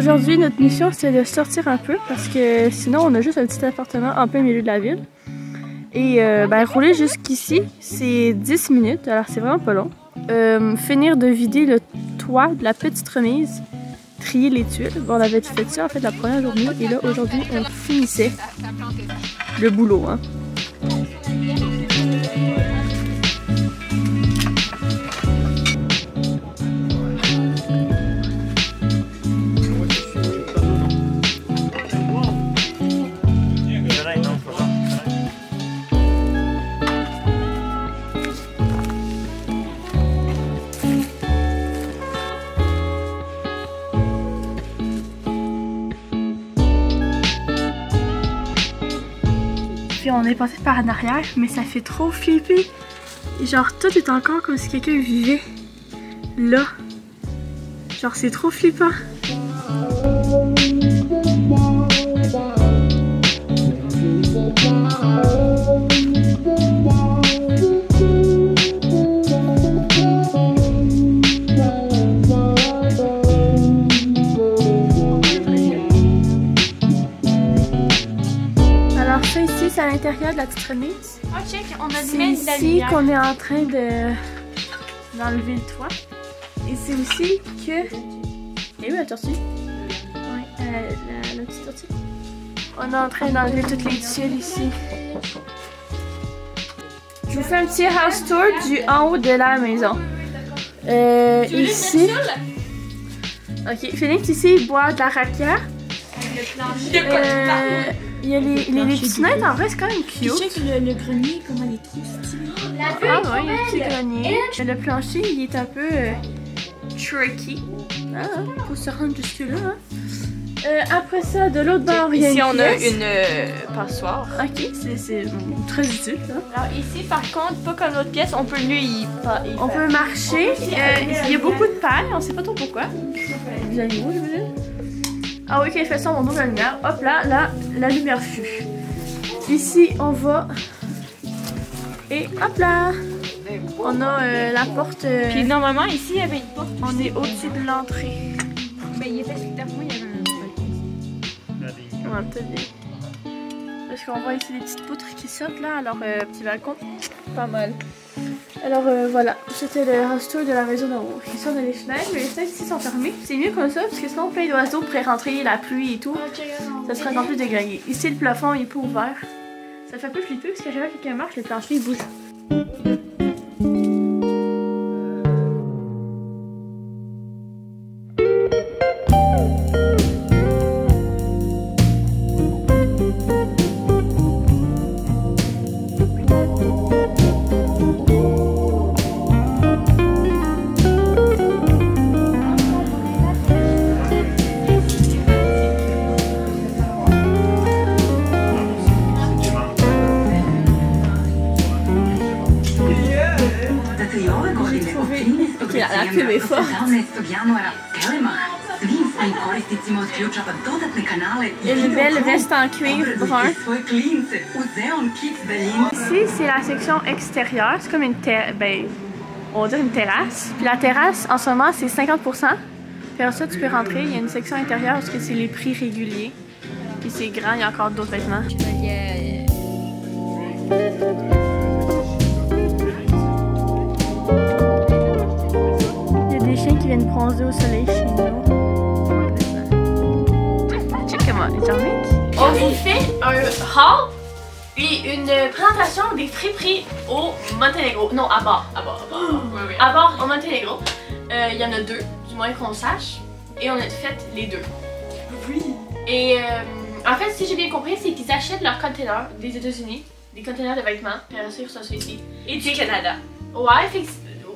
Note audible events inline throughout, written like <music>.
aujourd'hui, notre mission, c'est de sortir un peu parce que sinon, on a juste un petit appartement en plein milieu de la ville. Et euh, ben, rouler jusqu'ici, c'est 10 minutes, alors c'est vraiment pas long. Euh, finir de vider le toit de la petite remise, trier les tuiles. Bon, on avait fait ça en fait la première journée et là, aujourd'hui, on finissait le boulot. Hein. On est passé par en arrière, mais ça fait trop flipper. Genre, tout est encore comme si quelqu'un vivait là. Genre, c'est trop flippant. L'intérieur de la petite remise. Oh, check, on a C'est ici qu'on est en train de d'enlever le toit. Et c'est aussi que... Et où la tortue? Oui, euh, la, la petite tortue. On est en train d'enlever toutes les tuiles ici. Je vous fais un petit house tour du en haut de la maison. Euh, ici... Ok, Phoenix ici il boit de la rakia. Euh, parles? Il y a les, les, les petites fenêtres, en vrai c'est quand même cute. check le, le grenier, comment il est trop stylé? La Ah ouais, il y a un petit grenier. Le plancher, il est un peu euh, tricky. Ah, faut se rendre jusque là. Hein. Euh, après ça, de l'autre bord, il y a Ici, une on a pièce. une euh, passoire. Ok, c'est- c'est très utile. ça. Alors ici, par contre, pas comme l'autre pièce, on peut lui y, pas, y On faire- peut marcher. Euh, il y a beaucoup de paille, on sait pas trop pourquoi. Des animaux, je veux dire. Ah oui, quand il fait ça, on ouvre la lumière. Hop là, là, la lumière fut. Ici, on va. Et hop là! On a euh, la porte. euh, Puis normalement, ici, il y avait une porte. on est au-dessus de l'entrée. Mais il était moi, il y avait un balcon. Ouais, peut-être bien. Parce qu'on voit ici des petites poutres qui sortent là, alors euh, petit balcon, pas mal. Alors euh, voilà, c'était le tour de la maison d'en haut. Ici on a les fenêtres, mais les fenêtres ici sont fermées. C'est mieux comme ça, parce que sinon plein d'oiseaux pourraient rentrer, la pluie et tout. Ça serait encore plus dégradé. Ici le plafond il est pas ouvert. Ça fait un peu flipper parce que que quelqu'un marche, le plancher il bouge. 13. januara Telema une belle veste en cuir brun. Ici, c'est la section extérieure. C'est comme une terre... Ben, on dirait une terrasse. Puis la terrasse, en ce moment, c'est 50 Puis ensuite, tu peux rentrer. Il y a une section intérieure parce que c'est les prix réguliers. Puis c'est grand, il y a encore d'autres vêtements. Chiens qui viennent bronzer au soleil chez nous. Check comment, les Jarmic. On vous fait un haul et une présentation des friperies au Monténégro. Non, à bord. À bord, à bord. Oui, oui. À bord au Monténégro. Euh, Il y en a deux, du moins qu'on sache. Et on a fait les deux. Oui. Et euh, en fait, si j'ai bien compris, c'est qu'ils achètent leurs containers des États-Unis, des containers de vêtements, puis après ça, ils reçoivent ça ici. Et du Canada. Ouais, fait que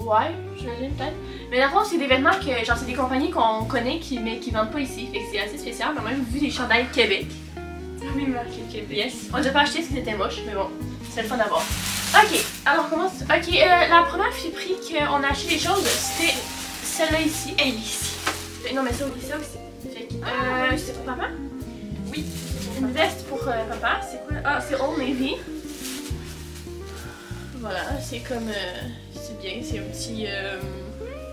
Ouais, j'imagine peut-être. Mais dans le fond, c'est des vêtements que, genre, c'est des compagnies qu'on connaît, qui, mais qui vendent pas ici. Fait que c'est assez spécial. On a même vu des chandails Québec. Oui, marqué Québec. Yes. On n'a pas acheté parce que c'était moche, mais bon, c'est le fun d'avoir. Ok, alors comment. Ok, euh, la première friperie qu'on a acheté des choses, c'était celle-là ici. Elle ici. Non, mais ça, oui, ça aussi. Fait que, euh, c'est pour papa? Oui. Une veste pour euh, papa. C'est quoi? Ah, c'est Old Navy. Voilà, c'est comme. euh, c'est bien, c'est un petit. euh,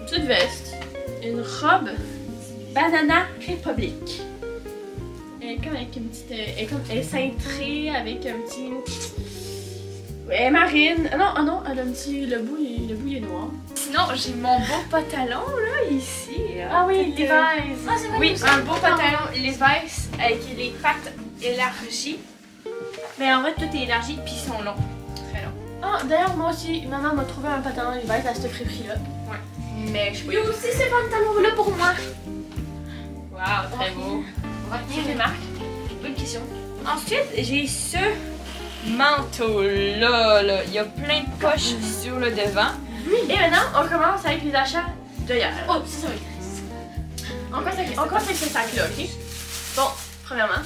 une petite veste. Une robe. Banana Republic. Elle est comme avec une petite. euh, Elle est comme. Elle est cintrée avec un petit. Ouais, elle est marine. Ah non, ah non, elle a un petit. Le bout, le bout il est noir. Sinon, j'ai mon beau pantalon là, ici. Ah oui, Peut-être, Levi's. euh, Oui, un beau pantalon Levi's avec les pattes élargies. Mais en fait, tout est élargi puis ils sont longs. Ah, d'ailleurs, moi aussi, maman m'a trouvé un pantalon Levi's à ce friperie-là. Mais je peux Lui aussi, ce pantalon-là pour moi. Wow, très beau. On va retenir les marques. Bonne question. Ensuite, j'ai ce manteau-là. Là. Il y a plein de poches sur le devant. Et maintenant, on commence avec les achats hier. Oh, c'est ça, oui. On commence avec, on commence avec ce sac-là, ok? Bon, premièrement,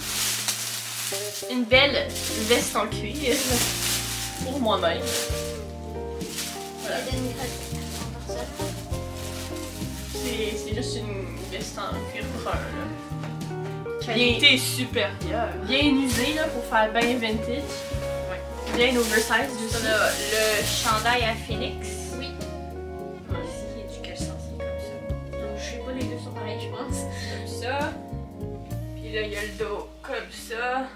une belle veste en cuir <laughs> pour moi-même. Voilà. C'est juste une veste en cuir brun, là. Qualité supérieure. Bien usée, là, pour faire bien vintage. Bien oversized, du On a le chandail à Phoenix. Oui. Ici, du quel sens c'est comme ça? Donc, je sais pas, les deux sont pareils, je pense. Comme ça. Puis là, il y a le dos comme ça.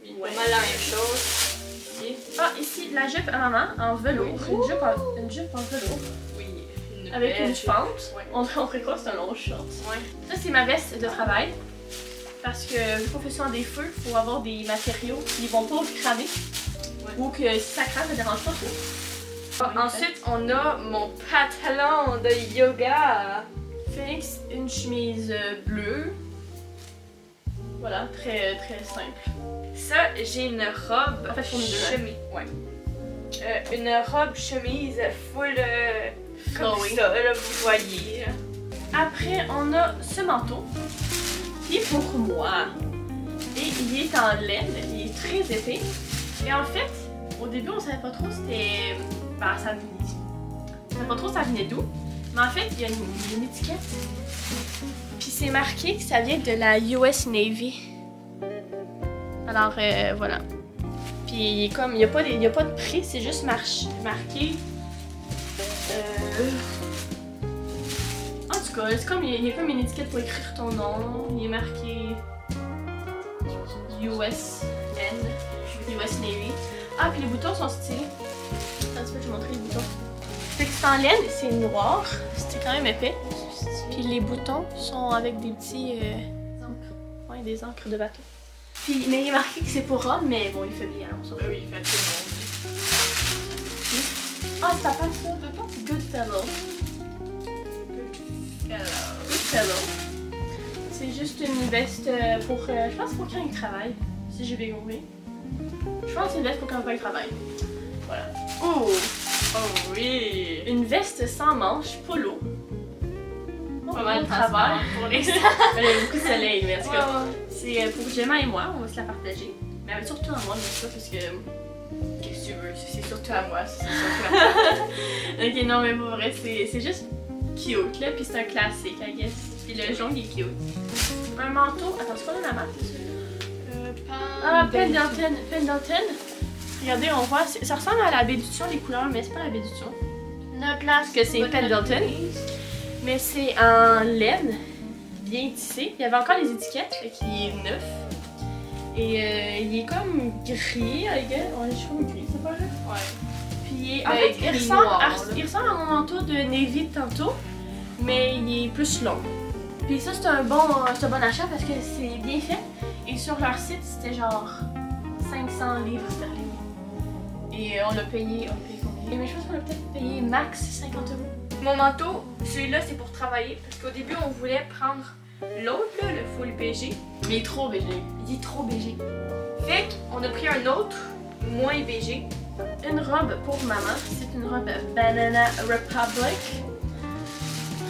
Ouais. Pas mal la même chose. Ah, ici, la jupe à maman en velours. Une jupe en, une jupe en velours. Oui. Une Avec une jupe. Ouais. On on ferait quoi? C'est un long short. Ouais. Ça, c'est ma veste de travail. Parce que vu qu'on fait en des feux, il faut avoir des matériaux qui vont pas cramer. Ou que si ça crame, ça dérange pas trop. Ah, Ensuite, on a mon pantalon de yoga. Phoenix, une chemise bleue. Voilà, très, très simple. Ça, j'ai une robe En fait, chemise. Ouais. Euh, une robe chemise full euh, comme Flowy. ça, là, vous voyez. Après, on a ce manteau qui est pour moi. Et il est en laine, il est très épais. Et en fait, au début, on savait pas trop c'était. Bah, ça venait. On savait pas trop ça venait d'où. Mais en fait, il y a une, il y a une étiquette. Puis c'est marqué que ça vient de la US Navy. Alors, euh, voilà. Puis il est comme. Il n'y a, pas il y a pas de prix, c'est juste marqué. Euh. En tout cas, c'est comme, il y a- il y a comme une étiquette pour écrire ton nom. Il est marqué USN, US Navy. Ah, puis les boutons sont stylés. Attends, un petit peu, je vais montrer les boutons. Fait que c'est en laine, c'est noir. C'était quand même épais. Puis les boutons sont avec des petits. Euh, ouais, des encres de bateau. Puis, mais il est marqué que c'est pour homme, mais bon, il fait bien, on s'en fout. oui, il fait tout Ah, ça passe ça, Goodfellow. le monde. Goodfellow. C'est juste une veste euh, pour. euh, je pense pour quand il travaille, si j'ai bien compris. Je pense que c'est une veste pour quand il travaille. Voilà. Oh! Oh oui! Une veste sans manches, polo. Pas mal de travail. pour les <laughs> Il y a beaucoup de soleil, mais en tout cas, c'est euh, pour Gemma et moi, on va se la partager. Mais euh, surtout à moi, bien sûr, parce que. Qu'est-ce que tu veux? C'est surtout à moi, c'est surtout à moi. <laughs> ok, non, mais pour vrai, c'est juste cute, là, puis c'est un classique, I guess. Puis le jaune, il est cute. Un manteau. Attends, c'est quoi la marque, celui-là? Ah, Pendleton. Pendleton. Regardez, on voit, ça ressemble à la Béduction, les couleurs, mais c'est pas la Béduction. Notre place. que c'est Pendleton. Mais c'est en laine, bien tissé. Il y avait encore les étiquettes, fait qu'il est neuf. Et euh, il est comme gris, I guess. Ouais, je comme gris, c'est pas là? Ouais. Puis en Ben, fait, il ressemble, noir, il ressemble à mon manteau de Navy de tantôt, mais il est plus long. Puis ça, c'est un, bon, un bon achat parce que c'est bien fait. Et sur leur site, c'était genre 500 livres sterling. Et euh, on l'a payé, on l'a payé combien? Mais je pense qu'on a peut-être payé max 50 euros. Mon manteau, celui-là, c'est pour travailler. Parce qu'au début, on voulait prendre l'autre, là, le full BG. Mais il est trop BG. Il est trop BG. Fait qu'on a pris un autre, moins BG. Une robe pour maman. C'est une robe Banana Republic.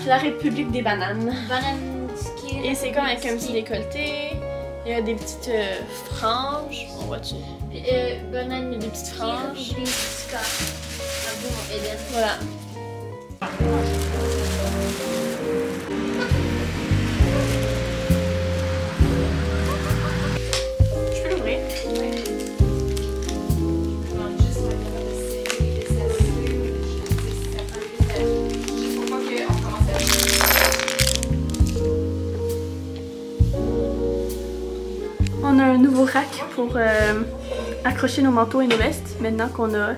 La République des bananes. Banane skin. Et c'est comme avec un petit décolleté. Il y a des petites euh, franges. On voit-tu? Euh, banane Il y a des petites franges. République Ska. On a un nouveau rack pour euh, accrocher nos manteaux et nos vestes maintenant qu'on a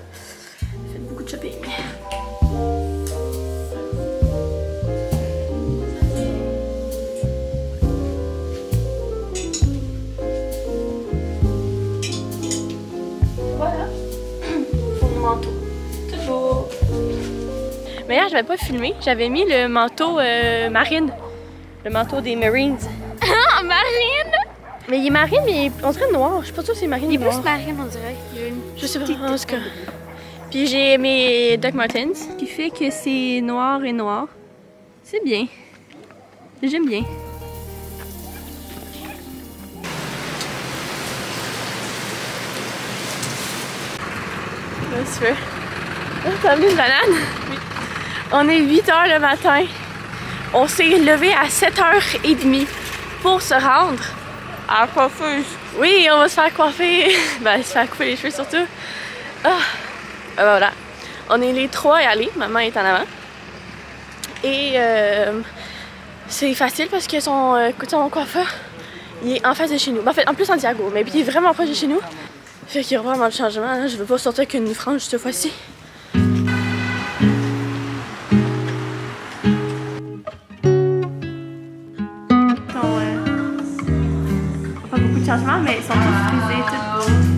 Mais hier, j'avais pas filmé. J'avais mis le manteau euh, marine. Le manteau des Marines. Ah, <laughs> Marine! Mais il est marine, mais on dirait noir. Je suis pas sûre que c'est marine. Il est noir. plus Marine, on dirait. Il y a une Je sais pas, en tout cas. Puis j'ai mes Doc Martens, qui fait que c'est noir et noir. C'est bien. J'aime bien. Là, tu veux. Oh, t'as amené une banane? On est 8 h le matin. On s'est levé à 7h30 pour se rendre à la coiffeuse. Oui, on va se faire coiffer. <laughs> ben, se faire couper les cheveux surtout. Ah, ben voilà. On est les trois à y aller. Maman est en avant. Et euh, c'est facile parce que son, euh, son coiffeur, il est en face de chez nous. Ben, en fait, en plus Santiago, mais il est vraiment proche de chez nous. Fait qu'il y a vraiment le changement. hein. Je veux pas sortir qu'une frange cette fois-ci. Pas beaucoup de changements, mais ils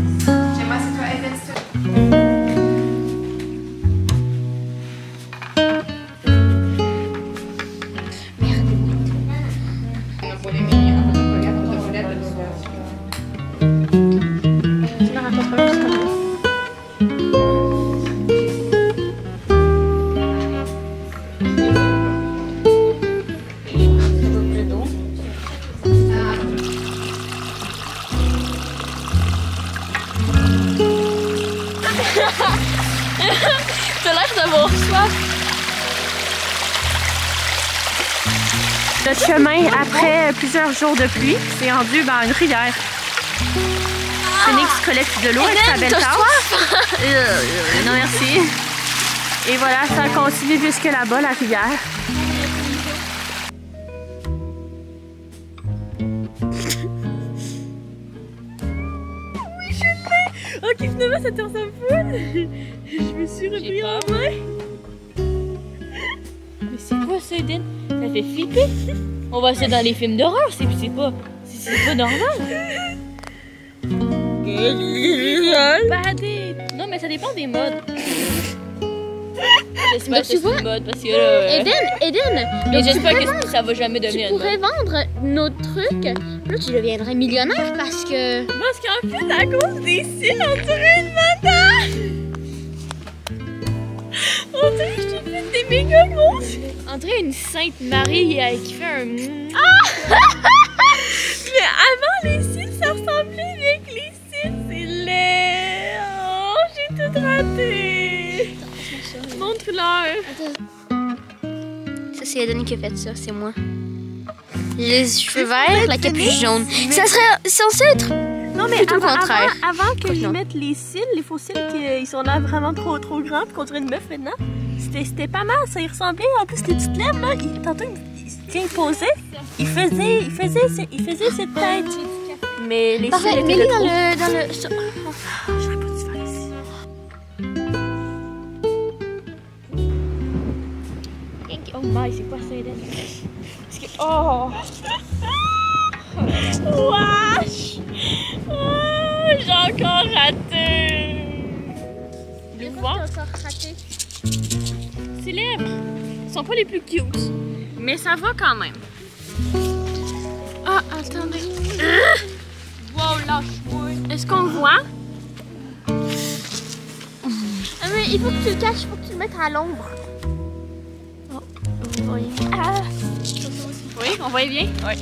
<laughs> T'as l'air d'avoir soif. Notre chemin, après plusieurs jours de pluie, s'est rendu dans une rivière. Phoenix collecte de l'eau avec sa belle tasse. Euh, non, merci. Et voilà, ça continue jusque là-bas, la rivière. Ça te ressemble full. Je me suis repris en main. Mais c'est quoi ça, Eden? Ça fait flipper. On voit ça dans les films d'horreur, c'est pas, c'est c'est pas normal. Badé. Non, mais ça dépend des modes. J'espère que tu c'est vois, une mode parce que là. euh, Eden, Eden! Mais tu j'espère que ça va jamais Tu devenir une pourrais mode. vendre nos trucs, là tu deviendrais millionnaire parce que. Parce qu'en fait, à cause des cils, on dirait une madame! On dirait que je t'ai fait des méga gros cils. On dirait une Sainte Marie euh, qui fait un. Mais <laughs> Ça, c'est Eden qui a fait ça, c'est moi. J'ai les cheveux verts, la capuche jaune. Ça serait censé être. Non, mais Tout avant, contraire. avant, avant que je mette les cils, les faux cils, qu'ils sont là vraiment trop, trop grands, puis qu'on dirait une meuf maintenant, c'était c'était pas mal, ça y ressemblait. En plus, les petites lèvres, là, il, tantôt, il, il, posait, il faisait, il faisait, il faisait cette tête. Mais les Parfait, cils étaient dans le. Dans le... ça- Oh my, c'est quoi ça, Eden? Parce que. Oh! <laughs> Wesh! Oh, j'ai encore raté! Le voir. Ses lèvres sont pas les plus cute. Mais ça va quand même. Ah, attendez. Wow, lâche-moi. Est-ce qu'on voit? Ah, mais il faut que tu le caches, il faut que tu le mettes à l'ombre. Vous voyez. Ah! Oui, on voit bien? Oui.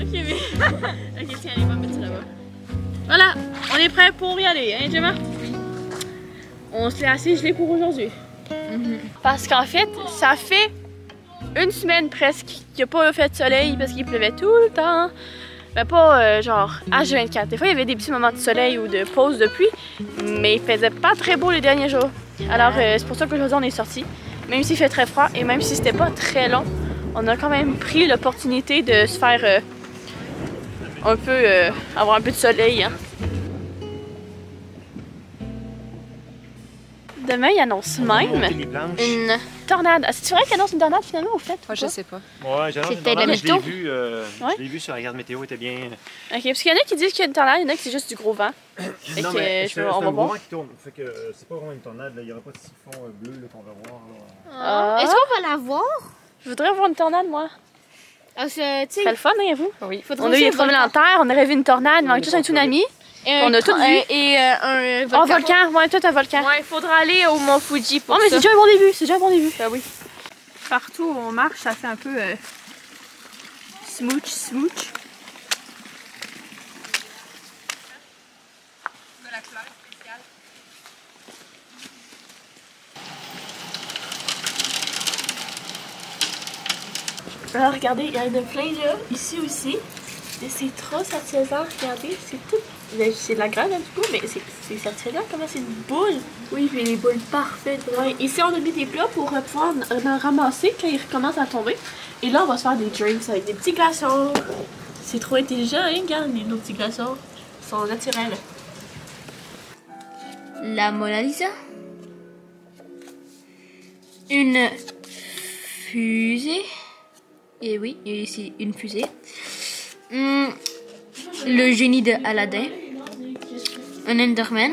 Ok, mais. <laughs> ok, tiens, allez, on va mettre ça là-bas. Voilà, on est prêt pour y aller, hein, Gemma? On se l'est assez gelé pour aujourd'hui. Parce qu'en fait, ça fait une semaine presque qu'il n'y a pas fait de soleil parce qu'il pleuvait tout le temps. Mais pas euh, genre H24. Des fois, il y avait des petits moments de soleil ou de pause de pluie, mais il faisait pas très beau les derniers jours. Alors euh, c'est pour ça qu'aujourd'hui on est sorti. Même s'il fait très froid et même si c'était pas très long, on a quand même pris l'opportunité de se faire euh, un peu avoir un peu de soleil. hein. Demain, il annonce même. Une. tornade. Ah, c'est vrai qu'il annonce une tornade finalement au fait? Moi, je sais pas. Ouais, C'était une tornade, la mais je l'ai météo. vu, euh, Ouais. je l'ai vu sur la carte météo, était bien. Ok, parce qu'il y en a qui disent qu'il y a une tornade, il y en a qui c'est juste du gros vent. Fait non, que, mais je c'est c'est on va voir. vent qui tourne. Fait que euh, c'est pas vraiment une tornade, là. il y aura pas de siphon euh, bleu qu'on va voir. Ah. Est-ce qu'on va la voir? Je voudrais voir une tornade, moi. Parce que, tu Ce serait le fun, hein, vous? Oui. On a eu des tremblements de terre, on aurait vu une tornade, avec est juste un tsunami. Et On a tout vu. Et euh, un Oh, volcan, ouais, toi, t'as un volcan. Ouais, il faudra aller au Mont Fuji pour Oh, mais c'est déjà un bon début, c'est déjà un bon début. Bah oui. Partout où on marche, ça fait un peu euh, smooch, smooch. Alors, regardez, il y en a plein là, ici aussi. Et c'est trop satisfaisant, regardez, c'est tout. C'est de la graine un petit peu, mais c'est c'est satisfaisant, comment c'est une boule. Oui, puis les boules parfaites. Ouais, ici, on a mis des plats pour euh, pouvoir en en ramasser quand ils recommencent à tomber. Et là, on va se faire des drinks avec des petits glaçons. C'est trop intelligent, hein, regarde, les- nos petits glaçons. Ils sont naturels. La Mona Lisa. Une fusée. Et oui, ici une fusée. Hum, le génie de Aladdin. Un Enderman.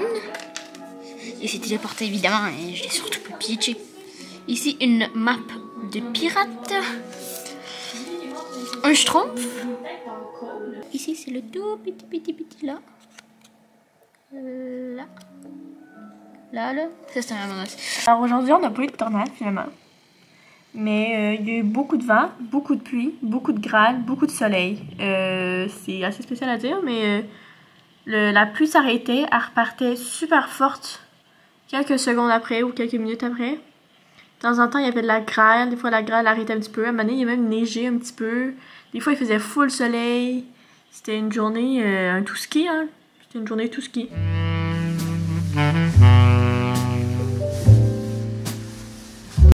Et c'est téléporté évidemment, et je l'ai surtout pas pitché. Ici une map de pirates. Un schtroumpf. Ici c'est le tout petit petit petit là. Là. Là, là. Ça, c'est un menace. Alors aujourd'hui, on n'a eu de tornade finalement. Mais euh, il y a eu beaucoup de vent, beaucoup de pluie, beaucoup de grêle, beaucoup de soleil. Euh, c'est assez spécial à dire, mais euh, la pluie s'arrêtait, elle repartait super forte quelques secondes après ou quelques minutes après. De temps en temps, il y avait de la grêle, des fois la grêle arrêtait un petit peu. À un moment donné, il y a même neigé un petit peu. Des fois, il faisait full soleil. C'était une journée, un tout ski, hein. C'était une journée tout ski.